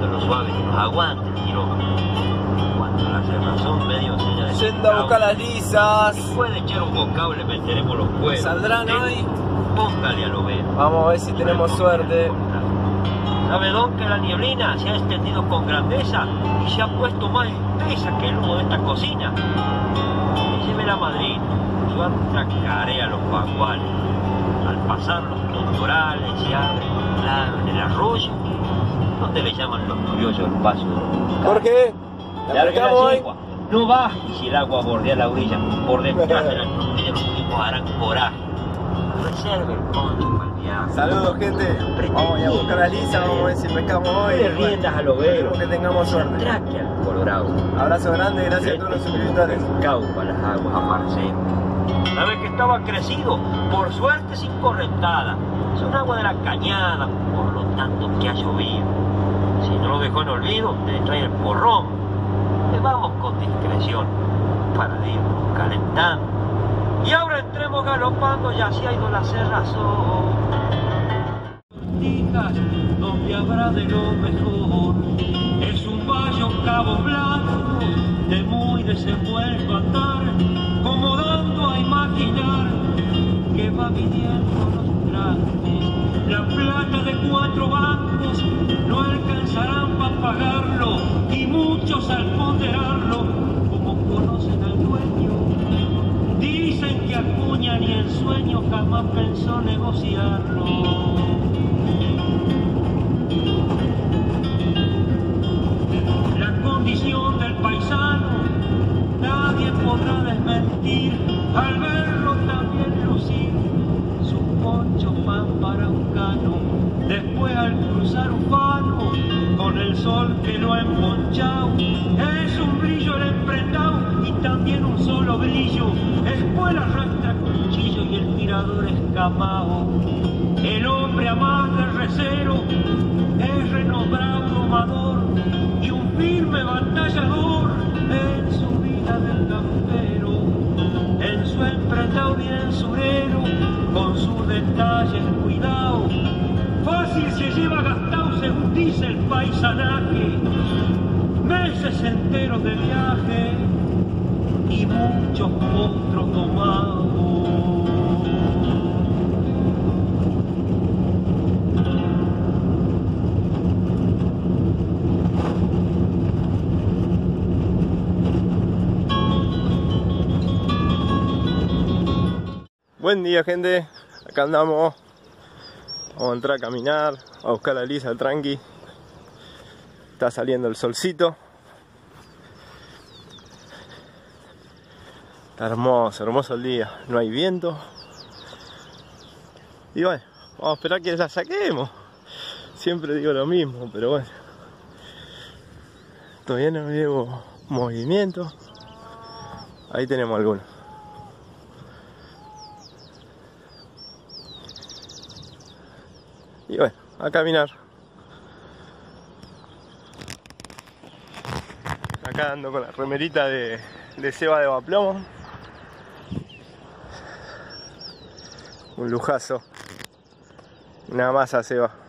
llave, vayan tratando lo suave que nos aguante quirófano. Cuando la cerrazón medio seña de Yendo a buscar las lisas. Si puede echar un bocado, le meteremos los huevos. ¿Saldrán Usted hoy? Póngale a lo ver. Vamos a ver si tenemos suerte. ¿Sabe don que la nieblina se ha extendido con grandeza y se ha puesto más espesa que el humo de esta cocina? Díceme la Madrid, yo atracaré a los baguales. Al pasar los doctorales y abren en el arroyo, ¿dónde le llaman los curiosos el paso? ¿Por qué? ¿La yegua. No baje si el agua bordea la orilla. Por detrás de la tortilla los mismos harán coraje. Reserve el viaje. Saludos, gente. Vamos a a buscar las lisas. Vamos a ver si pescamos hoy. Dele riendas al. Esperemos que tengamos suerte. Traque al colorado. Abrazo grande. Gracias a todos los suscriptores. Caupa las aguas a Marcelo. Sabe que estaba crecido, por suerte sin correntada. Son agua de la cañada, por lo tanto que ha llovido. Si no lo dejó en olvido, le trae el porrón. Le vamos con discreción para irnos calentando. Y ahora entremos galopando, ya se ha ido la cerrazón. donde habrá de lo mejor. Es un valle, cabo blanco, de muy desenvuelto andar, como dando a imaginar que va viniendo cuatro bancos no alcanzarán para pagarlo, y muchos al ponderarlo, como conocen al dueño, Dicen que Acuña ni en sueño jamás pensó negociarlo. La condición del paisano nadie podrá desmentir al verlo también lucir su poncho pan para un cano. Después al cruzar ufano con el sol que lo ha emponchado, es un brillo el emprendado y también un solo brillo. Espuela arrastra cuchillo y el tirador escamado. El hombre amado del recero es renombrado domador y un firme batallador en su vida del campero, en su emprendado bien surero, con sus detalles cuidado. Fácil se lleva gastado según dice el paisanaje, meses enteros de viaje y muchos monstruos tomados. Buen día, gente. Acá andamos. Vamos a entrar a caminar, a buscar a Lisa tranqui. Está saliendo el solcito. Está hermoso, hermoso el día. No hay viento. Y bueno, vamos a esperar que la saquemos. Siempre digo lo mismo, pero bueno. Todavía no veo movimiento. Ahí tenemos algunos. Y bueno, a caminar. Acá ando con la remerita de, de de Baplomo. Un lujazo. Una masa, Seba.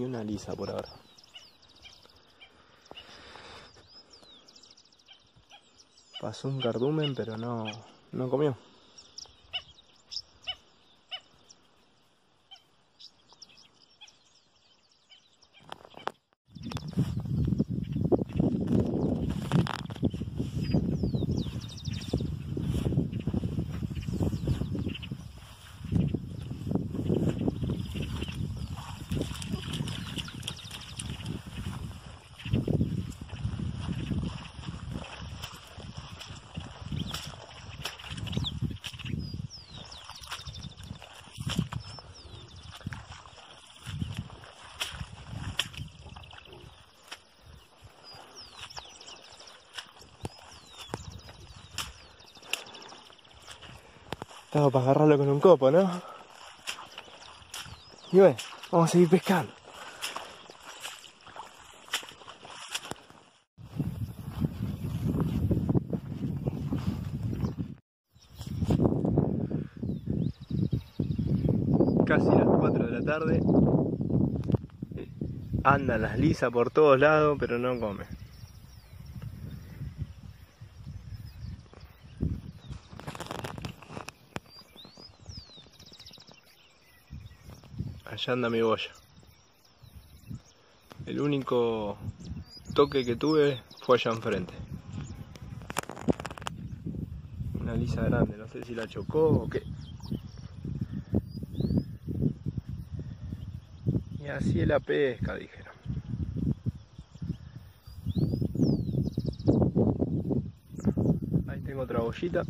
Ni una lisa por ahora. Pasó un cardumen, pero no, no comió. Estaba para agarrarlo con un copo, ¿no? Y bueno, vamos a seguir pescando. Casi las 4 de la tarde. Andan las lisas por todos lados, pero no come. Allá anda mi boya. El único toque que tuve fue allá enfrente. Una lisa grande, no sé si la chocó o qué. Y así es la pesca, dijeron. Ahí tengo otra bollita.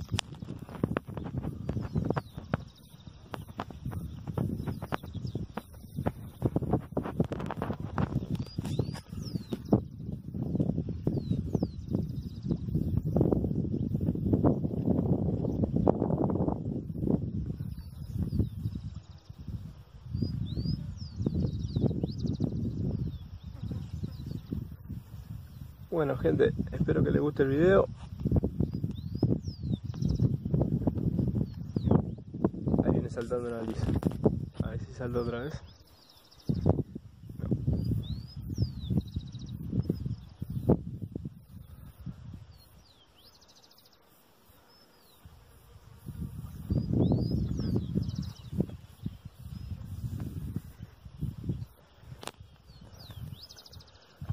Bueno gente, espero que les guste el video. Ahí viene saltando una lisa. A ver si salta otra vez.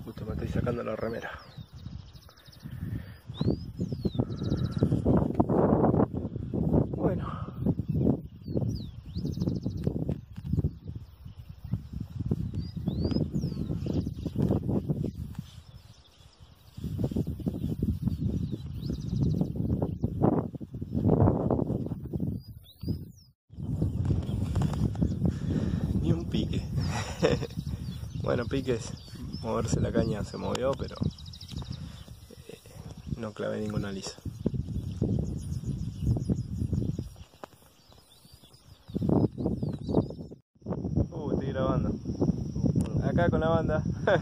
Justo me estoy sacando la remera. Bueno. Ni un pique. Bueno, piques moverse la caña se movió, pero eh, no clavé ninguna lisa. Uh, estoy grabando. Acá con la banda.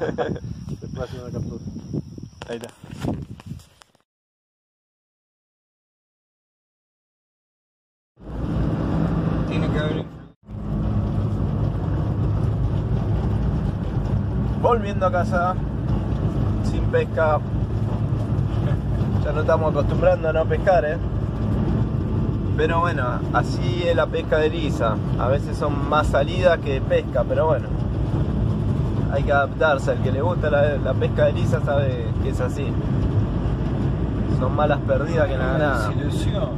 Ahí está. Volviendo a casa, sin pesca. Ya no estamos acostumbrando a no pescar, ¿eh? Pero bueno, así es la pesca de lisa. A veces son más salidas que pesca, pero bueno. Hay que adaptarse. El que le gusta la, la pesca de lisa sabe que es así. Son malas perdidas que nada. Desilusión.